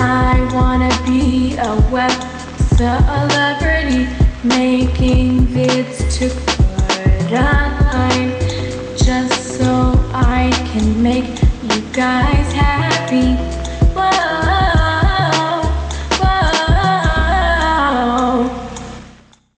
I wanna be a web celebrity making vids to put online just so I can make you guys happy.